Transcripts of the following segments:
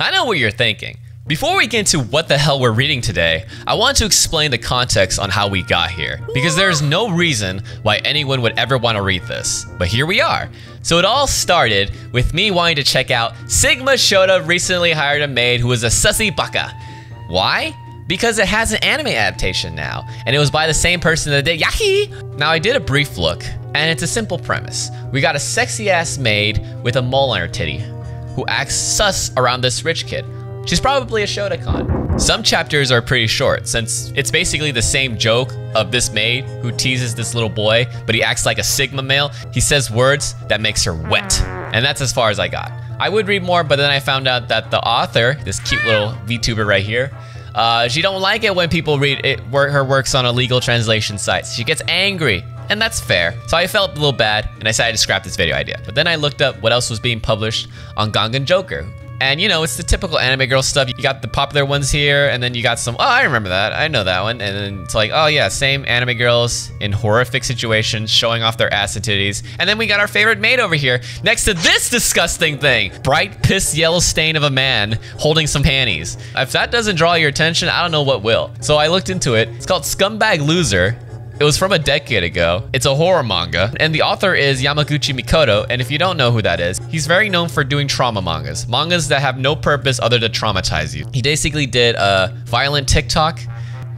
I know what you're thinking. Before we get into what the hell we're reading today, I want to explain the context on how we got here, because there's no reason why anyone would ever want to read this. But here we are. So it all started with me wanting to check out Sigma Shota recently hired a maid who was a sussy baka. Why? Because it has an anime adaptation now, and it was by the same person that did Yahi! Now I did a brief look, and it's a simple premise. We got a sexy ass maid with a mole on her titty, who acts sus around this rich kid. She's probably a shotacon. Some chapters are pretty short, since it's basically the same joke of this maid who teases this little boy, but he acts like a Sigma male. He says words that makes her wet. And that's as far as I got. I would read more, but then I found out that the author, this cute little VTuber right here, uh, she don't like it when people read it, her works on illegal translation sites. She gets angry, and that's fair. So I felt a little bad, and I decided to scrap this video idea. But then I looked up what else was being published on Gangan Joker, and you know, it's the typical anime girl stuff. You got the popular ones here, and then you got some, oh, I remember that. I know that one. And then it's like, oh yeah, same anime girls in horrific situations showing off their ass and titties. And then we got our favorite maid over here next to this disgusting thing. Bright piss yellow stain of a man holding some panties. If that doesn't draw your attention, I don't know what will. So I looked into it. It's called Scumbag Loser. It was from a decade ago. It's a horror manga, and the author is Yamaguchi Mikoto, and if you don't know who that is, he's very known for doing trauma mangas. Mangas that have no purpose other to traumatize you. He basically did a violent TikTok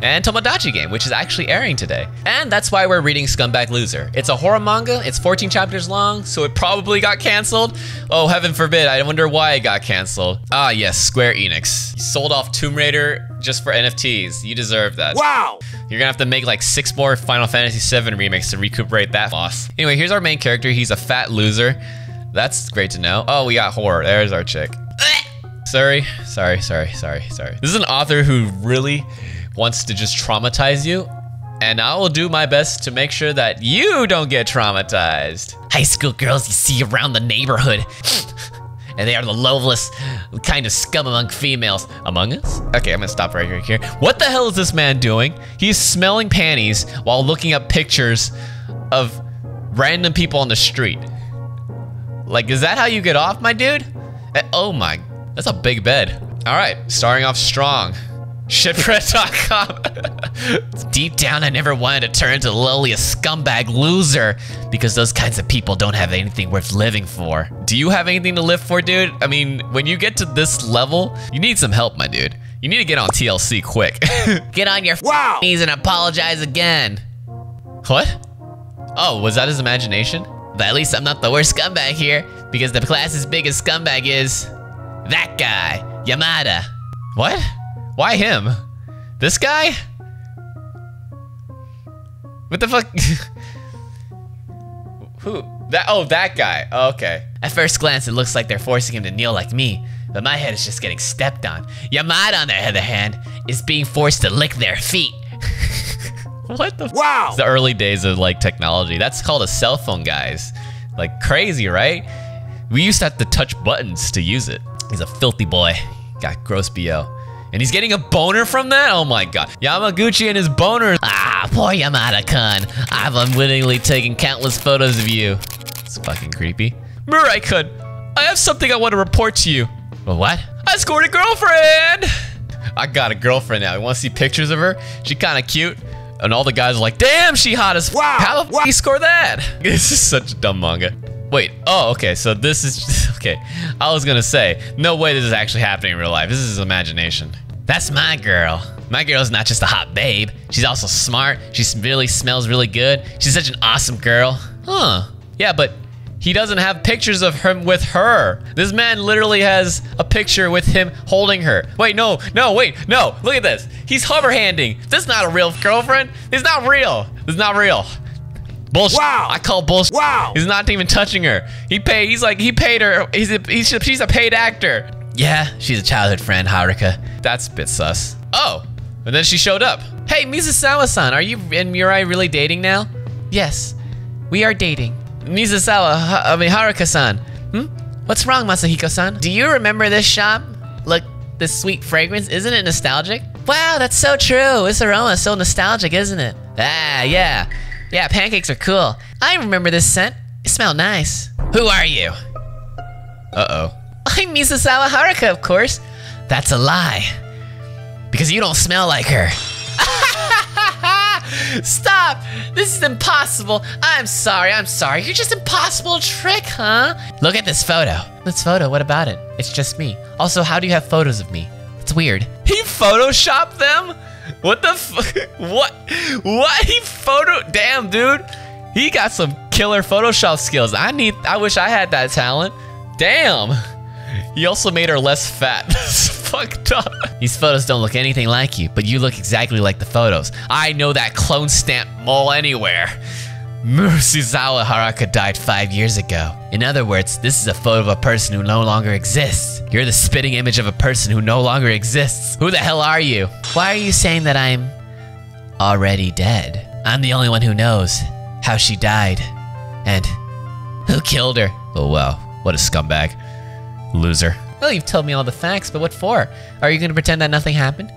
and Tomodachi game, which is actually airing today. And that's why we're reading Scumbag Loser. It's a horror manga, it's 14 chapters long, so it probably got canceled. Oh, heaven forbid, I wonder why it got canceled. Ah, yes, Square Enix. You sold off Tomb Raider just for NFTs. You deserve that. Wow! You're gonna have to make like six more Final Fantasy VII remakes to recuperate that loss. Anyway, here's our main character. He's a fat loser. That's great to know. Oh, we got horror. There's our chick. sorry, sorry, sorry, sorry, sorry. This is an author who really wants to just traumatize you. And I will do my best to make sure that you don't get traumatized. High school girls you see around the neighborhood. And they are the lowest kind of scum among females. Among us? Okay, I'm gonna stop right here. What the hell is this man doing? He's smelling panties while looking up pictures of random people on the street. Like, is that how you get off, my dude? Eh, oh my, that's a big bed. All right, starting off strong. Shitbread.com. Deep down, I never wanted to turn into the lowliest scumbag loser because those kinds of people don't have anything worth living for. Do you have anything to live for, dude? I mean, when you get to this level, you need some help, my dude. You need to get on TLC quick. get on your wow. knees and apologize again. What? Oh, was that his imagination? But at least I'm not the worst scumbag here because the class's biggest scumbag is that guy, Yamada. What? Why him? This guy? What the fuck? Who? That? Oh, that guy. Oh, okay. At first glance, it looks like they're forcing him to kneel like me, but my head is just getting stepped on. Yamada, on the other hand, is being forced to lick their feet. what the? Wow! It's the early days of like technology. That's called a cell phone, guys. Like crazy, right? We used to have to touch buttons to use it. He's a filthy boy. Got gross BO. And he's getting a boner from that? Oh my god. Yamaguchi and his boner. Ah, poor Yamada-kun. I've unwittingly taken countless photos of you. It's fucking creepy. Mirai-kun, I have something I want to report to you. Well, what? I scored a girlfriend! I got a girlfriend now. You want to see pictures of her? She kind of cute. And all the guys are like, damn, she hot as wow. How the wow. you score that? This is such a dumb manga. Wait, oh, okay, so this is, okay. I was gonna say, no way this is actually happening in real life. This is imagination. That's my girl. My girl's not just a hot babe. She's also smart. She really smells really good. She's such an awesome girl. Huh. Yeah, but he doesn't have pictures of him with her. This man literally has a picture with him holding her. Wait, no, no, wait, no. Look at this. He's hover handing. This is not a real girlfriend. It's not real. It's not real. Bullshit. Wow. I call bullshit. Wow. He's not even touching her. He paid. He's like he paid her. He's a, he's a, she's a paid actor. Yeah, she's a childhood friend, Haruka. That's a bit sus. Oh, and then she showed up. Hey, Mizusawa-san, are you and Mirai really dating now? Yes, we are dating. Mizusawa, I mean Haruka-san. Hmm? What's wrong, Masahiko-san? Do you remember this shop? Look, this sweet fragrance, isn't it nostalgic? Wow, that's so true. This aroma is so nostalgic, isn't it? Ah, yeah. Yeah, pancakes are cool. I remember this scent. It smelled nice. Who are you? Uh-oh. I'm Mizusawa Haruka, of course. That's a lie. Because you don't smell like her. Stop! This is impossible. I'm sorry, I'm sorry. You're just impossible trick, huh? Look at this photo. This photo, what about it? It's just me. Also, how do you have photos of me? It's weird. He photoshopped them? What the f- What? What? He photo- Damn, dude. He got some killer Photoshop skills. I need- I wish I had that talent. Damn. He also made her less fat. That's fucked up. These photos don't look anything like you, but you look exactly like the photos. I know that clone stamp mole anywhere. Mizusawa Haruka died five years ago. In other words, this is a photo of a person who no longer exists. You're the spitting image of a person who no longer exists. Who the hell are you? Why are you saying that I'm already dead? I'm the only one who knows how she died. And who killed her? Oh wow, what a scumbag. Loser. Well, you've told me all the facts, but what for? Are you going to pretend that nothing happened?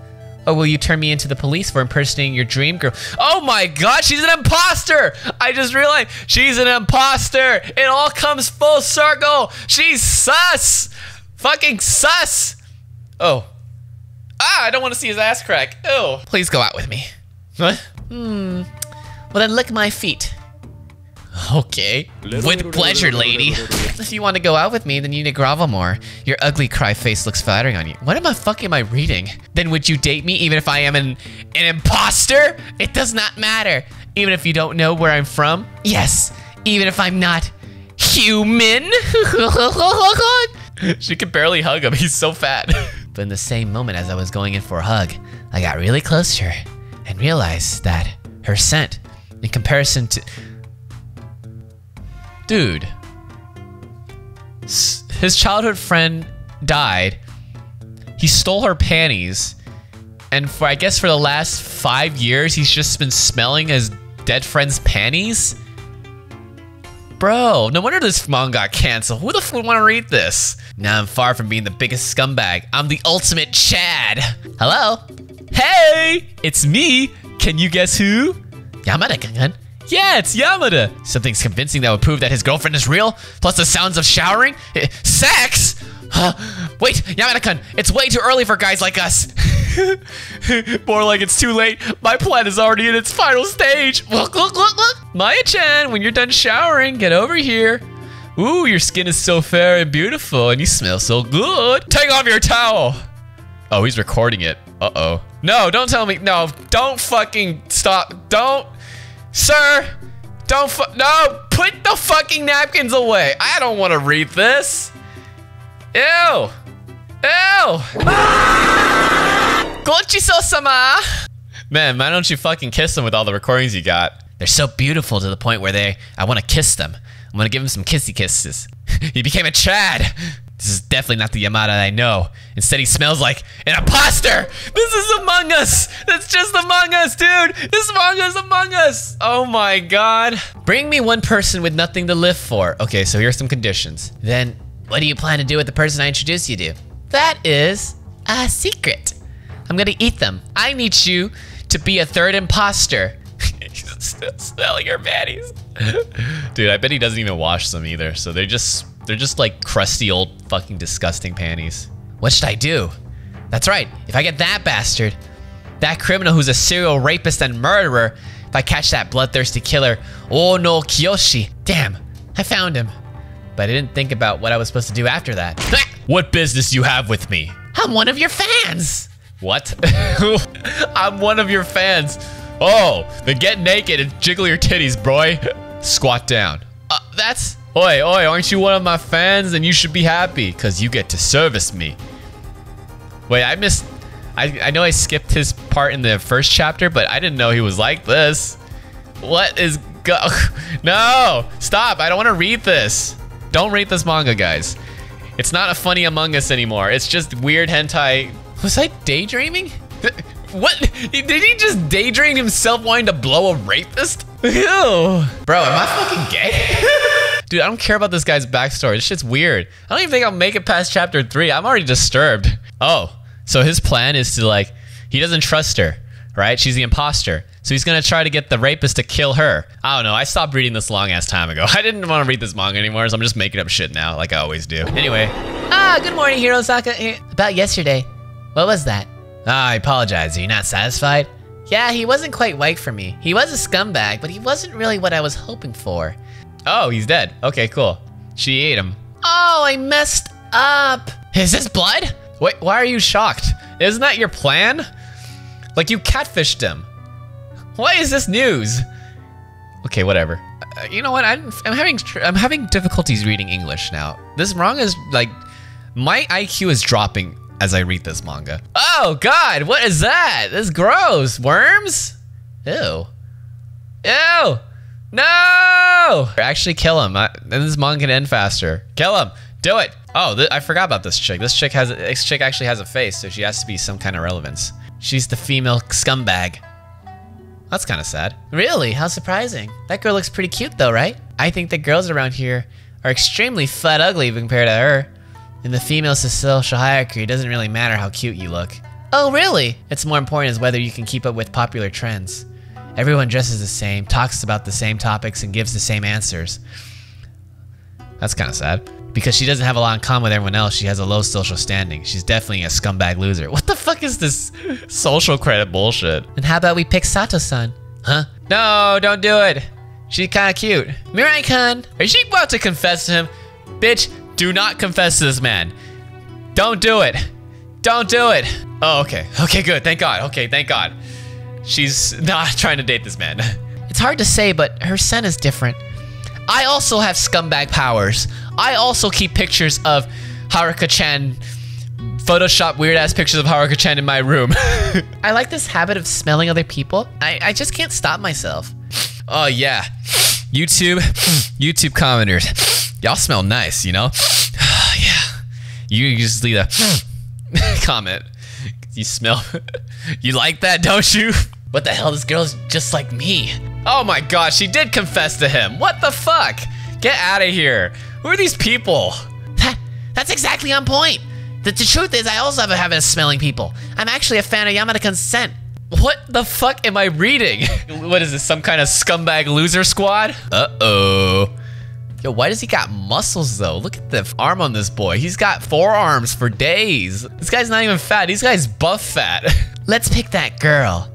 Or will you turn me into the police for impersonating your dream girl? Oh my god, she's an imposter! I just realized she's an imposter! It all comes full circle! She's sus! Fucking sus! Oh. Ah, I don't want to see his ass crack. Ew. Please go out with me. What? Hmm. Well, then lick my feet. Okay. With pleasure, lady. If you want to go out with me, then you need to grovel more. Your ugly cry face looks flattering on you. What am I fuck am I reading? Then would you date me even if I am an, an imposter? It does not matter. Even if you don't know where I'm from? Yes. Even if I'm not human? she could barely hug him. He's so fat. but in the same moment as I was going in for a hug, I got really close to her and realized that her scent, in comparison to dude. His childhood friend died. He stole her panties. And for, I guess, for the last five years, he's just been smelling his dead friend's panties? Bro, no wonder this manga got canceled. Who the fuck would want to read this? Now I'm far from being the biggest scumbag. I'm the ultimate Chad. Hello? Hey, it's me. Can you guess who? Yamada-kun. Yeah, it's Yamada. Something's convincing that would prove that his girlfriend is real. Plus the sounds of showering. Eh, Sex? Huh. Wait, Yamada-kun, it's way too early for guys like us. More like it's too late. My plan is already in its final stage. Look, look, look, look. Maya-chan, when you're done showering, get over here. Ooh, your skin is so fair and beautiful, and you smell so good. Take off your towel. Oh, he's recording it. Uh-oh. No, don't tell me. No, don't fucking stop. Don't. Sir, don't No, put the fucking napkins away. I don't want to read this. Ew. Ew. Gochiso-sama. Man, why don't you fucking kiss them with all the recordings you got? They're so beautiful to the point where they, I want to kiss them. I'm gonna give him some kissy kisses. he became a Chad. This is definitely not the Yamada I know. Instead, he smells like an imposter. This is Among Us. That's just Among Us, dude. This manga is Among Us. Oh my god. Bring me one person with nothing to live for. Okay, so here's some conditions. Then, what do you plan to do with the person I introduce you to? That is a secret. I'm gonna eat them. I need you to be a third imposter. He's still smelling your panties. Dude, I bet he doesn't even wash them either. So they're just they're just like crusty old fucking disgusting panties. What should I do? That's right. If I get that bastard, that criminal who's a serial rapist and murderer, if I catch that bloodthirsty killer, oh no Kiyoshi. Damn, I found him. But I didn't think about what I was supposed to do after that. what business do you have with me? I'm one of your fans. What? I'm one of your fans. Oh, then get naked and jiggle your titties, boy. Squat down. Uh, that's... Oi, oi, aren't you one of my fans? And you should be happy, because you get to service me. Wait, I missed... I, I know I skipped his part in the first chapter, but I didn't know he was like this. What is go... No! Stop! I don't want to read this. Don't read this manga, guys. It's not a funny Among Us anymore. It's just weird hentai. Was I daydreaming? What? Did he just daydream himself wanting to blow a rapist? Ew. Bro, am I fucking gay? Dude, I don't care about this guy's backstory. This shit's weird. I don't even think I'll make it past chapter three. I'm already disturbed. Oh, so his plan is to like, he doesn't trust her, right? She's the imposter. So he's gonna try to get the rapist to kill her. I don't know. I stopped reading this long ass time ago. I didn't want to read this manga anymore, so I'm just making up shit now, like I always do. Anyway. Ah, good morning, Hirosaka. Eh, About yesterday. What was that? Ah, I apologize. Are you not satisfied? Yeah, he wasn't quite right for me. He was a scumbag, but he wasn't really what I was hoping for. Oh, he's dead. Okay, cool. She ate him. Oh, I messed up. Is this blood? Wait, why are you shocked? Isn't that your plan? Like you catfished him. Why is this news? Okay, whatever. Uh, you know what? I'm I'm having I'm having difficulties reading English now. This manga is like my IQ is dropping as I read this manga. Oh God, what is that? This is gross. Worms? Ew. Ew. No! Actually, kill him. I, then this manga can end faster. Kill him. Do it. Oh, th I forgot about this chick. This chick has this chick actually has a face, so she has to be some kind of relevance. She's the female scumbag. That's kind of sad. Really? How surprising. That girl looks pretty cute though, right? I think the girls around here are extremely fat ugly compared to her. In the female social hierarchy, it doesn't really matter how cute you look. Oh, really? It's more important is whether you can keep up with popular trends. Everyone dresses the same, talks about the same topics, and gives the same answers. That's kind of sad. Because she doesn't have a lot in common with everyone else, she has a low social standing. She's definitely a scumbag loser. What the fuck is this social credit bullshit? And how about we pick Sato-san? Huh? No, don't do it. She's kind of cute. Mirai-kun! Is she about to confess to him? Bitch, do not confess to this man. Don't do it. Don't do it. Oh, okay. Okay, good. Thank God. Okay, thank God. She's not trying to date this man. It's hard to say, but her scent is different. I also have scumbag powers. I also keep pictures of Haruka-chan, Photoshop weird ass pictures of Haruka-chan in my room. I like this habit of smelling other people. I, I just can't stop myself. Oh yeah, YouTube, YouTube commenters, y'all smell nice, you know? yeah, you just leave a comment. You smell, you like that, don't you? What the hell, this girl's just like me. Oh my god, she did confess to him. What the fuck? Get out of here. Who are these people? That, that's exactly on point. The, the truth is, I also have a habit of smelling people. I'm actually a fan of Yamada Consent. What the fuck am I reading? what is this, some kind of scumbag loser squad? Uh-oh. Yo, why does he got muscles though? Look at the arm on this boy. He's got forearms for days. This guy's not even fat. This guy's buff fat. Let's pick that girl.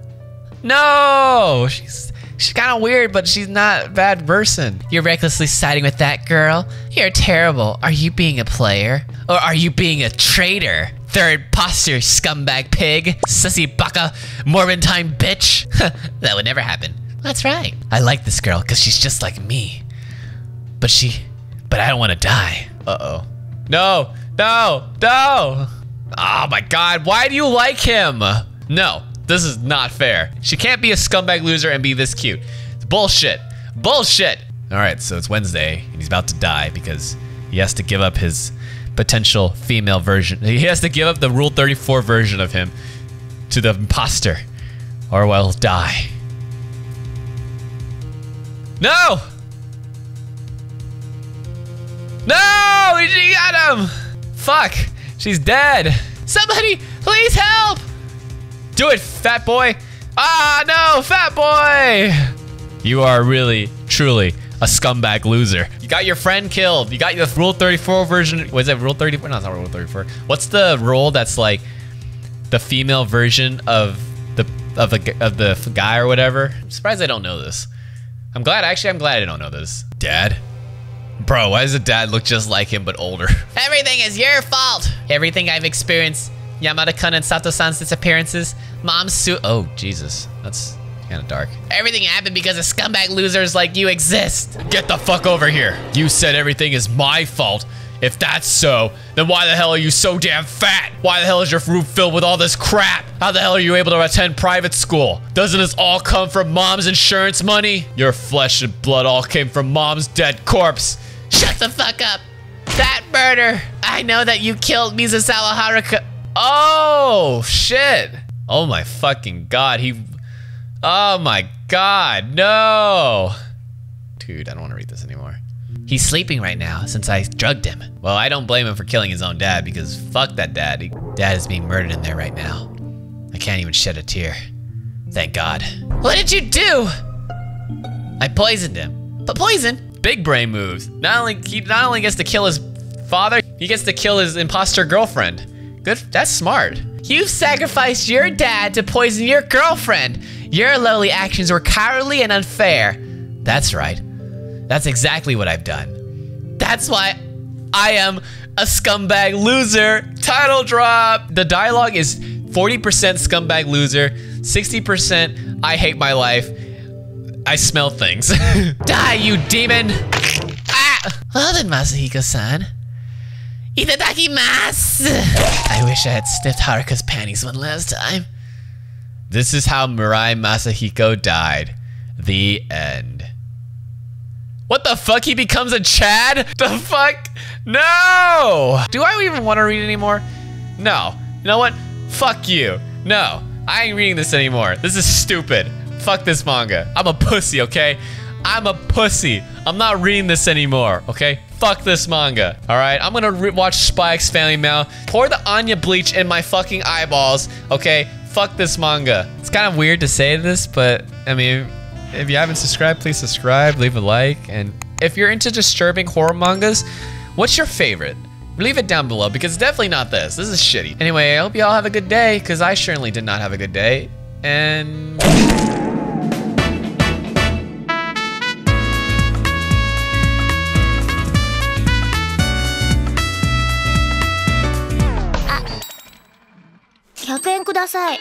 No, she's she's kind of weird, but she's not a bad person. You're recklessly siding with that girl? You're terrible. Are you being a player? Or are you being a traitor? Third imposter, scumbag pig, sussy baka, Morbin time bitch. that would never happen. That's right. I like this girl because she's just like me. But she, but I don't want to die. Uh-oh. No, no, no. Oh my God, why do you like him? No, this is not fair. She can't be a scumbag loser and be this cute. It's bullshit. Bullshit. All right, so it's Wednesday and he's about to die because he has to give up his potential female version. He has to give up the Rule 34 version of him to the imposter or will die. No! No! She got him! Fuck! She's dead! Somebody, please help! Do it, fat boy! Ah, no, fat boy! You are really, truly a scumbag loser. You got your friend killed. You got your Rule 34 version. Was it Rule 34? No, it's not Rule 34. What's the rule that's like the female version of the of the of the guy or whatever? I'm surprised I don't know this. I'm glad. Actually, I'm glad I don't know this. Dad. Bro, why does the dad look just like him but older? Everything is your fault. Everything I've experienced, Yamada-kun and Sato-san's disappearances, mom's suit. Oh, Jesus. That's kind of dark. Everything happened because of scumbag losers like you exist. Get the fuck over here. You said everything is my fault. If that's so, then why the hell are you so damn fat? Why the hell is your room filled with all this crap? How the hell are you able to attend private school? Doesn't this all come from mom's insurance money? Your flesh and blood all came from mom's dead corpse. Shut the fuck up. That murder. I know that you killed Mizusawa Haruka. Oh, shit. Oh my fucking god. He. Oh my god. No. Dude, I don't want to read this anymore. He's sleeping right now since I drugged him. Well, I don't blame him for killing his own dad because fuck that dad. He, dad is being murdered in there right now. I can't even shed a tear. Thank God. What did you do? I poisoned him. But poison? Big brain moves. Not only he not only gets to kill his father, he gets to kill his imposter girlfriend. Good. That's smart. You've sacrificed your dad to poison your girlfriend. Your lowly actions were cowardly and unfair. That's right. That's exactly what I've done. That's why I am a scumbag loser. Title drop. The dialogue is 40% scumbag loser, 60% I hate my life. I smell things. Die, you demon! Ah! Well then, Masahiko-san. Itadakimasu! I wish I had sniffed Haruka's panties one last time. This is how Mirai Masahiko died. The end. What the fuck? He becomes a Chad? The fuck? No! Do I even want to read anymore? No. You know what? Fuck you. No. I ain't reading this anymore. This is stupid. Fuck this manga. I'm a pussy, okay? I'm a pussy. I'm not reading this anymore, okay? Fuck this manga, all right? I'm gonna watch Spy X Family Mail, pour the Anya bleach in my fucking eyeballs, okay? Fuck this manga. It's kind of weird to say this, but I mean, if you haven't subscribed, please subscribe, leave a like, and if you're into disturbing horror mangas, what's your favorite? Leave it down below because it's definitely not this. This is shitty. Anyway, I hope you all have a good day because I certainly did not have a good day. And. ださい。